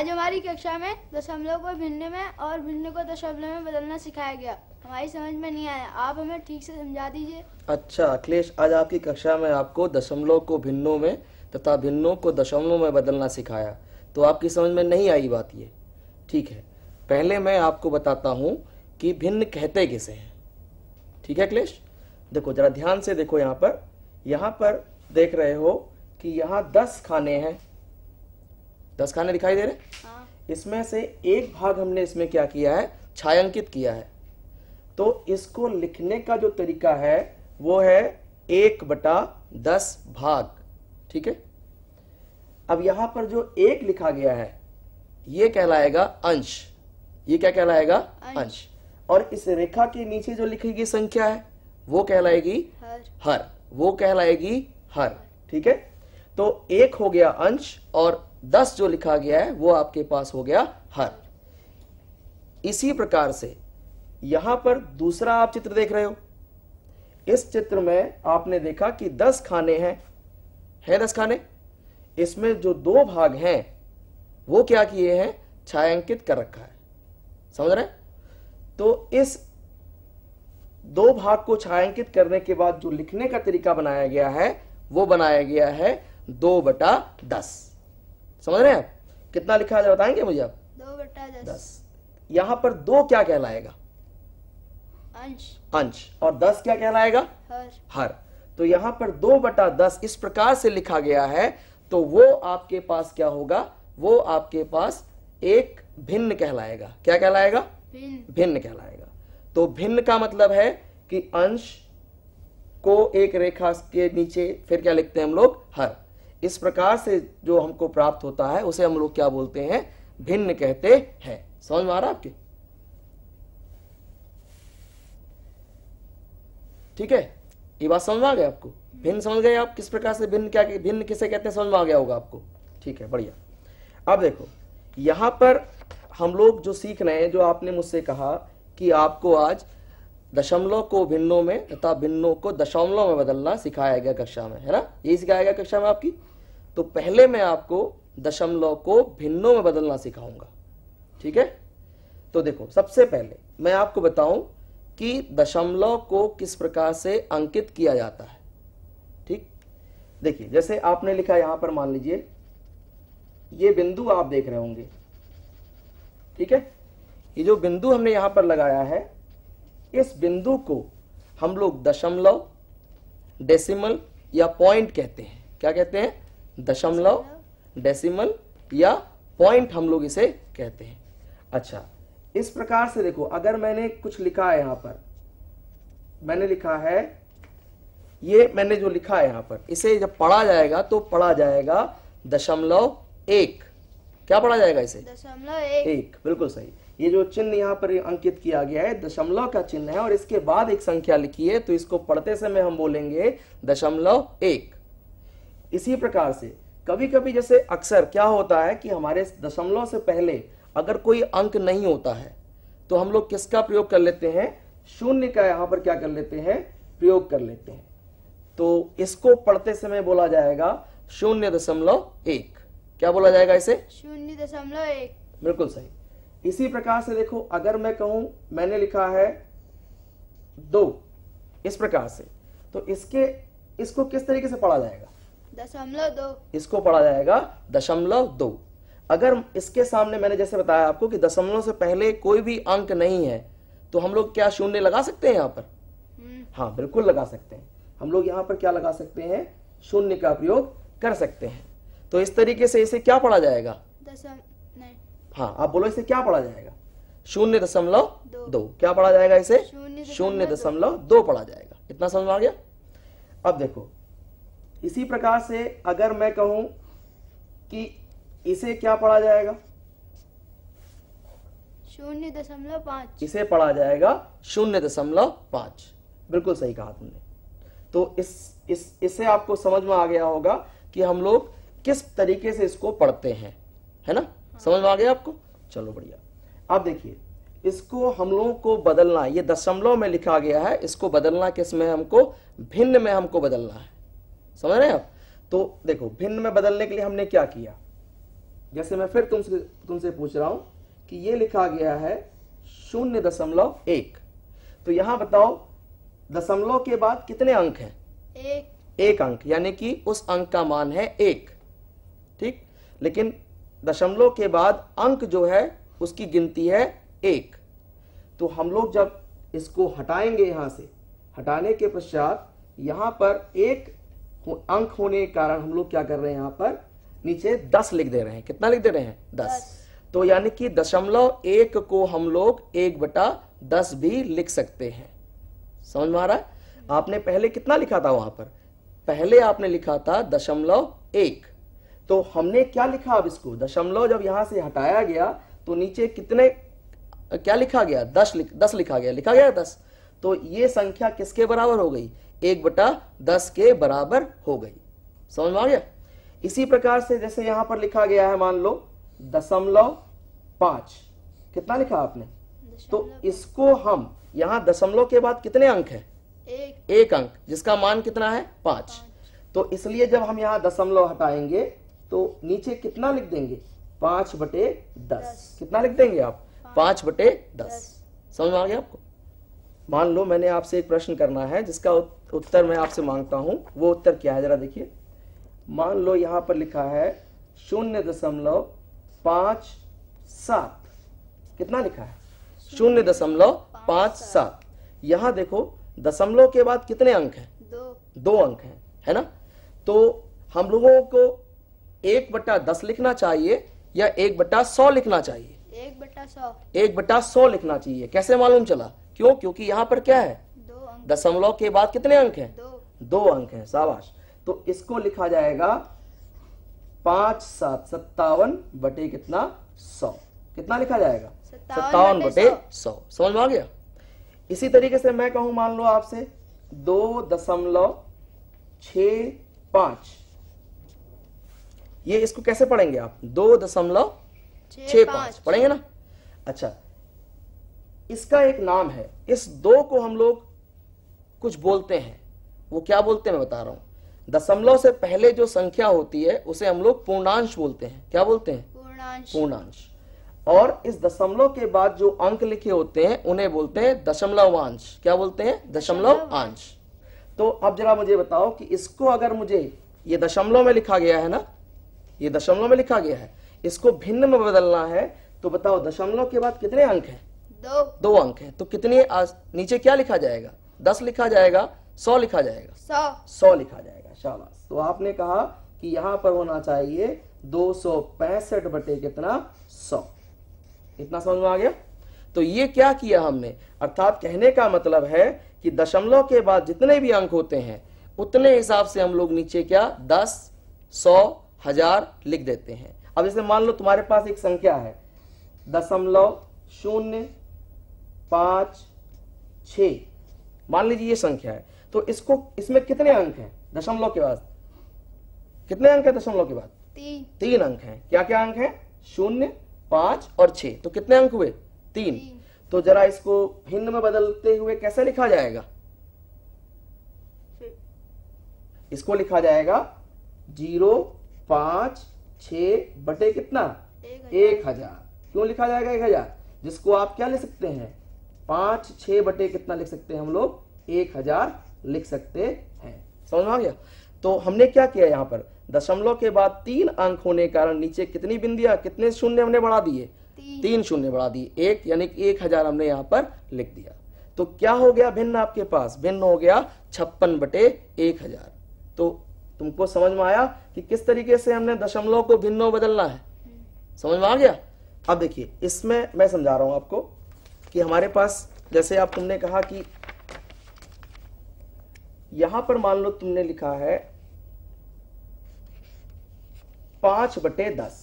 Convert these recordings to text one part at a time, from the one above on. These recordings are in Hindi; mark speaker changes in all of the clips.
Speaker 1: आज हमारी कक्षा में दशमलव को भिन्न में और भिन्न को दशमलव में बदलना सिखाया गया। हमारी समझ में नहीं आया। आप हमें ठीक से समझा दीजिए।
Speaker 2: अच्छा अखिलेश, आज आपकी कक्षा में आपको दशमलव को भिन्नों में तथा भिन्नों को दशमलव में बदलना सिखाया। तो आपकी समझ में नहीं आई बात ये। ठीक है। पहले मैं आपको बताता हूँ कि भिन्न कहते किसे हैं। ठीक है, अखिलेश? देखो, जरा ध्यान से देखो यहाँ पर। यहाँ पर देख रहे हो कि यहाँ दस खाने हैं। दस खाने दिखाई दे रहे
Speaker 1: हाँ?
Speaker 2: इसमें से एक भाग हमने इसमें क्या किया है? छायांकित किया है। तो इसको लिखने का जो तरीका है वो है एक बटा दस भाग। ठीक है? अब यहाँ पर जो एक लिखा गया है ये कहलाएगा अंश। ये क्या कहलाएगा?
Speaker 1: अंश।
Speaker 2: अंश। और इस रेखा के नीचे जो लिखी गई संख्या है वो कहलाएगी
Speaker 1: हर।
Speaker 2: हर। वो कहलाएगी हर। ठीक है? तो एक हो गया अंश और दस जो लिखा गया है, वो आपके पास हो गया हर। इसी प्रकार से यहाँ पर दूसरा आप चित्र देख रहे हो। इस चित्र में आपने देखा कि दस खाने हैं। है दस खाने? इसमें जो दो भाग हैं, वो क्या किए हैं? छायांकित कर रखा है। समझ रहे तो इस दो भाग को छायांकित करने के बाद जो लिखने का तरीका बनाया गया है, वो बनाया गया है दो बटा दस। समझ रहे हैं? आप कितना लिखा है बताएँगे मुझे आप?
Speaker 1: दो बटा दस।
Speaker 2: दस। यहाँ पर दो क्या कहलाएगा?
Speaker 1: अंश।
Speaker 2: अंश। और दस क्या कहलाएगा?
Speaker 1: हर।
Speaker 2: हर। तो यहाँ पर दो बटा दस इस प्रकार से लिखा गया है तो वो आपके पास क्या होगा? वो आपके पास एक भिन्न कहलाएगा। क्या कहलाएगा?
Speaker 1: भिन्न।
Speaker 2: भिन्न कहलाएगा। तो भिन्न का मतलब है कि अंश को एक रेखा के नीचे फिर क्या लिखते हैं हम लोग? हर। इस प्रकार से जो हमको प्राप्त होता है, उसे हम लोग क्या बोलते हैं? भिन्न कहते हैं। समझ में आ रहा आपके? ठीक है? ये बात समझ आ गया आपको? भिन्न समझ गए आप? किस प्रकार से भिन्न क्या, भिन्न किसे कहते हैं? समझ में आ गया होगा आपको। ठीक है, बढ़िया। अब देखो, यहाँ पर हम लोग जो सीख रहे हैं, जो आपने मुझसे कहा कि आपको आज दशमलव को भिन्नों में तथा भिन्नों को दशमलव में बदलना सिखाया गया कक्षा में, है ना? यही सिखाया गया कक्षा में आपकी? तो पहले मैं आपको दशमलव को भिन्नों में बदलना सिखाऊँगा। ठीक है? तो देखो, सबसे पहले मैं आपको बताऊँ कि दशमलव को किस प्रकार से अंकित किया जाता है। ठीक? देखिए, जैसे आपने लिखा यहाँ पर, मान लीजिए, ये बिंदु आप देख रहे होंगे। ठीक है? ये जो बिंदु हमने यहाँ पर लगाया है, इस बिंदु को हम लोग दशमलव, डेसिमल या पॉइंट कहते हैं। क्या कहते हैं? दशमलव डेसिमल या पॉइंट हम लोग इसे कहते हैं। अच्छा इस प्रकार से देखो अगर मैंने कुछ लिखा है यहाँ पर मैंने लिखा है ये मैंने जो लिखा है यहाँ पर इसे जब पढ़ा जाएगा तो पढ़ा जाएगा दशमलव एक। क्या पढ़ा जाएगा इसे?
Speaker 1: दशमलव एक।
Speaker 2: एक बिल्कुल सही। ये जो चिन्ह यहाँ पर अंकित किया गया है दशमलव का चिन्ह है और इसके बाद एक संख्या लिखी है तो इसको पढ़ते समय हम बोलेंगे दशमलव एक। इसी प्रकार से कभी कभी जैसे अक्सर क्या होता है कि हमारे दशमलव से पहले अगर कोई अंक नहीं होता है तो हम लोग किसका प्रयोग कर लेते हैं? शून्य का यहाँ पर क्या कर लेते हैं? प्रयोग कर लेते हैं। तो इसको पढ़ते समय बोला जाएगा शून्य दशमलव एक। क्या बोला जाएगा इसे?
Speaker 1: शून्य दशमलव एक।
Speaker 2: बिल्कुल सही। इसी प्रकार से देखो अगर मैं कहूँ मैंने लिखा है दो इस प्रकार से तो इसके इसको किस तरीके से पढ़ा जाएगा?
Speaker 1: दशमलव दो।
Speaker 2: इसको पढ़ा जाएगा दशमलव दो। अगर इसके सामने मैंने जैसे बताया आपको कि दशमलव से पहले कोई भी अंक नहीं है तो हम लोग क्या शून्य लगा सकते हैं यहाँ पर?
Speaker 1: हम्म,
Speaker 2: हाँ बिल्कुल लगा सकते हैं। हम लोग यहाँ पर क्या लगा सकते हैं? शून्य का प्रयोग कर सकते हैं। तो इस तरीके से इसे क्या पढ़ा जाएगा?
Speaker 1: दशम नहीं।
Speaker 2: हाँ आप बोलो इसे क्या पढ़ा जाएगा? शून्य दशमलव
Speaker 1: दो।
Speaker 2: दो। क्या पढ़ा जाएगा इसे?
Speaker 1: शून्य दशमलव दो।
Speaker 2: पढ़ा जाएगा। इतना समझ आ गया? अब देखो इसी प्रकार से अगर मैं कहूँ कि इसे क्या पढ़ा जाएगा?
Speaker 1: शून्य दशमलव पाँच।
Speaker 2: इसे पढ़ा जाएगा शून्य दशमलव पाँच। बिल्कुल सही कहा तुमने। तो इस इस इससे आपको समझ में आ गया होगा कि हम लोग किस तरीके से इसको पढ़ते हैं। है ना? समझ में आ गया आपको? चलो बढ़िया। अब देखिए इसको हम लोगों को बदलना ये दशमलव में लिखा गया है इसको बदलना किसमें हमको? भिन्न में हमको बदलना है। समझ रहे हैं आप? तो देखो भिन्न में बदलने के लिए हमने क्या किया? जैसे मैं फिर तुमसे तुमसे पूछ रहा हूँ कि ये लिखा गया है शून्य दशमलव एक। तो यहाँ बताओ दशमलव के बाद कितने अंक हैं?
Speaker 1: एक।
Speaker 2: एक अंक यानी कि उस अंक का मान है एक। ठीक? लेकिन दशमलव के बाद अंक जो है उसकी गिनती है एक। तो हम लोग जब इसको हटाएँगे यहाँ से हटाने के पश्चात यहाँ पर एक अंक होने के कारण हम लोग क्या कर रहे हैं यहाँ पर? नीचे दस लिख दे रहे हैं। कितना लिख दे रहे हैं? दस।
Speaker 1: दस।
Speaker 2: तो यानी कि दशमलव एक को हम लोग एक बटा दस भी लिख सकते हैं। समझ में आ रहा है? आपने पहले कितना लिखा था वहाँ पर? पहले आपने लिखा था दशमलव एक। तो हमने क्या लिखा अब इसको? दशमलव जब यहाँ से हटाया गया तो नीचे कितने क्या लिखा गया? दस लिख दस लिखा गया। लिखा गया दस। तो ये संख्या किसके बराबर हो गई? एक बटा दस के बराबर हो गई। समझ में आ गया? इसी प्रकार से जैसे यहाँ पर लिखा गया है मान लो दशमलव पाँच। कितना लिखा आपने? तो इसको हम यहाँ दशमलव के बाद कितने अंक हैं?
Speaker 1: एक।
Speaker 2: एक अंक जिसका मान कितना है? पाँच। तो इसलिए जब हम यहाँ दशमलव हटाएँगे तो नीचे कितना लिख देंगे? पाँच बटे दस। कितना लिख देंगे आप? पाँच। बटे दस। समझ में आ गया आपको? मान लो मैंने आपसे एक प्रश्न करना है जिसका उत्तर मैं आपसे माँगता हूँ। वो उत्तर क्या है? जरा देखिए। मान लो यहाँ पर लिखा है शून्य दशमलव पाँच सात। कितना लिखा है? शून्य दशमलव पाँच सात। यहाँ देखो दशमलव के बाद कितने अंक हैं?
Speaker 1: दो।
Speaker 2: दो अंक हैं है ना? तो हम लोगों को एक बट्टा दस लिखना चाहिए या एक बट्टा सौ लिखना चाहिए?
Speaker 1: एक बटा सौ।
Speaker 2: एक बट्टा सौ लिखना चाहिए। कैसे मालूम चला? क्यों? क्योंकि यहाँ पर क्या है? दशमलव के बाद कितने अंक हैं?
Speaker 1: दो।
Speaker 2: दो अंक हैं शाबाश। तो इसको लिखा जाएगा पाँच सात सत्तावन बटे कितना? सौ। कितना लिखा जाएगा?
Speaker 1: सत्तावन बटे
Speaker 2: सौ। समझ में आ गया? इसी तरीके से मैं कहूँ मान लो आपसे दो दशमलव छ पाँच। ये इसको कैसे पढ़ेंगे आप? दो दशमलव
Speaker 1: छ
Speaker 2: पाँच। पढ़ेंगे ना? अच्छा इसका एक नाम है। इस दो को हम लोग कुछ बोलते हैं। वो क्या बोलते हैं मैं बता रहा हूँ। दशमलव से पहले जो संख्या होती है उसे हम लोग पूर्णांश बोलते हैं। क्या बोलते हैं?
Speaker 1: पूर्णांश।
Speaker 2: पूर्णांश। और इस दशमलव के बाद जो अंक लिखे होते हैं उन्हें बोलते हैं दशमलवांश क्या बोलते हैं? दशमलव अंश। तो अब जरा मुझे बताओ कि इसको अगर मुझे ये दशमलव में लिखा गया है ना? ये दशमलव में लिखा गया है। इसको भिन्न में बदलना है तो बताओ दशमलव के बाद कितने अंक हैं?
Speaker 1: दो।
Speaker 2: दो अंक हैं। तो कितने आज नीचे क्या लिखा जाएगा? दस लिखा जाएगा सौ लिखा जाएगा।
Speaker 1: सौ।
Speaker 2: सौ लिखा जाएगा शाबाश। तो आपने कहा कि यहाँ पर होना चाहिए दो सौ पैंसठ बटे कितना? सौ। इतना समझ में आ गया? तो ये क्या किया हमने? अर्थात कहने का मतलब है कि दशमलव के बाद जितने भी अंक होते हैं उतने हिसाब से हम लोग नीचे क्या? दस सौ हज़ार लिख देते हैं। अब जैसे मान लो तुम्हारे पास एक संख्या है दशमलव शून्य पाँच छ। मान लीजिए ये संख्या है तो इसको इसमें कितने अंक हैं? दशमलव के बाद। कितने अंक है दशमलव के बाद?
Speaker 1: तीन।
Speaker 2: तीन अंक हैं। क्या क्या अंक हैं? शून्य पाँच और छह। तो कितने अंक हुए? तीन।
Speaker 1: तीन।
Speaker 2: तो जरा इसको हिंद में बदलते हुए कैसे लिखा जाएगा? इसको लिखा जाएगा ज़ीरो पाँच छ बटे कितना?
Speaker 1: एक हज़ार।
Speaker 2: क्यों लिखा जाएगा एक हज़ार? जिसको आप क्या ले सकते हैं? पाँच छ बटे कितना लिख सकते हैं हम लोग? एक हज़ार लिख सकते हैं। समझ में आ गया? तो हमने क्या किया यहाँ पर? दशमलव के बाद तीन अंक होने के कारण नीचे कितनी बिंदियाँ कितने शून्य हमने बढ़ा दिए?
Speaker 1: तीन।
Speaker 2: तीन शून्य बढ़ा दिए। एक यानी कि एक हज़ार हमने यहाँ पर लिख दिया। तो क्या हो गया भिन्न आपके पास? भिन्न हो गया छप्पन बटे एक हज़ार। तो तुमको समझ में आया कि किस तरीके से हमने दशमलव को भिन्न बदलना है? समझ में आ गया? अब देखिए इसमें मैं समझा रहा हूँ आपको कि हमारे पास जैसे आप तुमने कहा कि यहाँ पर मान लो तुमने लिखा है पाँच बटे दस।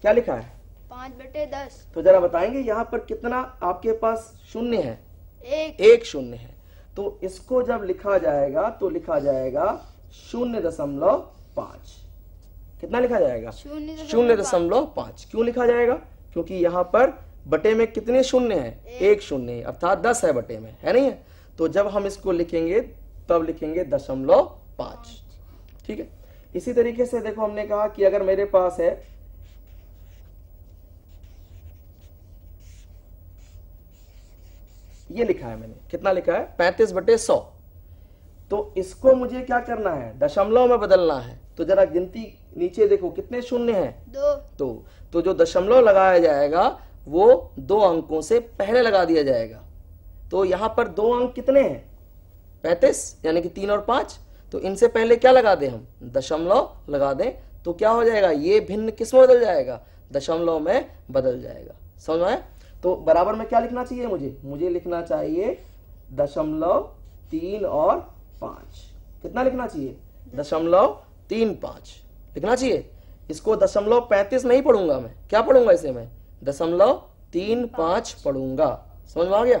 Speaker 2: क्या लिखा है?
Speaker 1: पाँच बटे दस।
Speaker 2: तो जरा बताएँगे यहाँ पर कितना आपके पास शून्य है?
Speaker 1: एक।
Speaker 2: एक शून्य है। तो इसको जब लिखा जाएगा तो लिखा जाएगा शून्य दशमलव पाँच। कितना लिखा जाएगा?
Speaker 1: शून्य दशमलव पाँच।
Speaker 2: क्यों लिखा जाएगा? क्योंकि यहाँ पर बटे में कितने शून्य हैं?
Speaker 1: एक।
Speaker 2: शून्य अर्थात दस है बटे में है नहीं है? तो जब हम इसको लिखेंगे तब लिखेंगे दशमलव पाँच। ठीक है? इसी तरीके से देखो हमने कहा कि अगर मेरे पास है ये लिखा है मैंने। कितना लिखा है? पैंतीस बटे सौ। तो इसको मुझे क्या करना है? दशमलव में बदलना है। तो जरा गिनती नीचे देखो कितने शून्य है?
Speaker 1: दो।
Speaker 2: तो, तो जो दशमलव लगाया जाएगा वो दो अंकों से पहले लगा दिया जाएगा। तो यहाँ पर दो अंक कितने हैं? पैंतीस, यानी कि तीन और पाँच। तो इनसे पहले क्या लगा दें हम? दशमलव लगा दें तो क्या हो जाएगा? ये भिन्न किसमें बदल जाएगा? दशमलव में बदल जाएगा। समझ में तो बराबर में क्या लिखना चाहिए मुझे? मुझे लिखना चाहिए दशमलव तीन और पाँच। कितना लिखना चाहिए? दशमलव तीन पाँच। लिखना चाहिए? इसको दशमलव पैंतीस नहीं पढ़ूँगा मैं। क्या पढ़ूँगा इसे मैं? दशमलव तीन पाँच पढ़ूँगा। समझ में आ गया?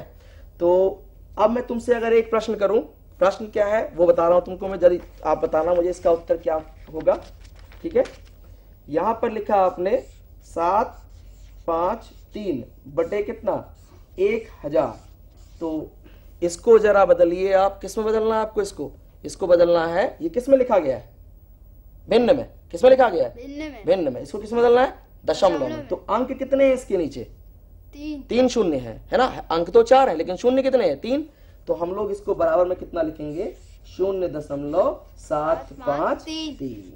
Speaker 2: तो अब मैं तुमसे अगर एक प्रश्न करूँ प्रश्न क्या है वो बता रहा हूँ तुमको मैं जल्दी आप बताना मुझे इसका उत्तर क्या होगा? ठीक है? यहाँ पर लिखा आपने सात पाँच तीन बटे कितना? एक हज़ार। तो इसको जरा बदलिए आप। किसमें बदलना है आपको इसको? इसको बदलना है ये किसमें लिखा गया है? भिन्न में। किसमें लिखा गया है?
Speaker 1: भिन्न में।
Speaker 2: भिन्न में। इसको किसमें बदलना है? दशमलव में। तो अंक कितने हैं इसके नीचे?
Speaker 1: तीन।
Speaker 2: तीन शून्य है है ना? अंक तो चार है लेकिन शून्य कितने हैं? तीन। तो हम लोग इसको बराबर में कितना लिखेंगे? शून्य दशमलव सात पाँच
Speaker 1: तीन।
Speaker 2: तीन।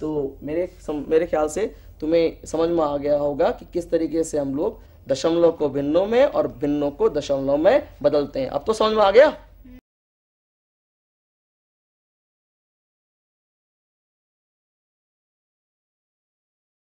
Speaker 2: तो मेरे सम, मेरे ख्याल से तुम्हें समझ में आ गया होगा कि किस तरीके से हम लोग दशमलव को भिन्नों में और भिन्नों को दशमलव में बदलते हैं। अब तो समझ में आ गया?